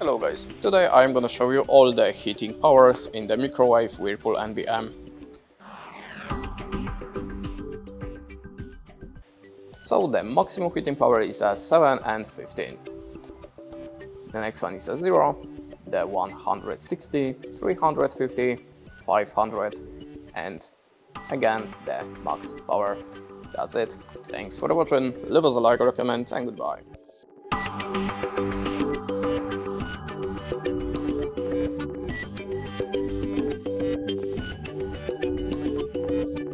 Hello guys, today I'm gonna show you all the heating powers in the microwave Whirlpool NBM. So the maximum heating power is a 7 and 15. The next one is a 0, the 160, 350, 500 and again the max power. That's it. Thanks for watching, leave us a like or a comment and goodbye.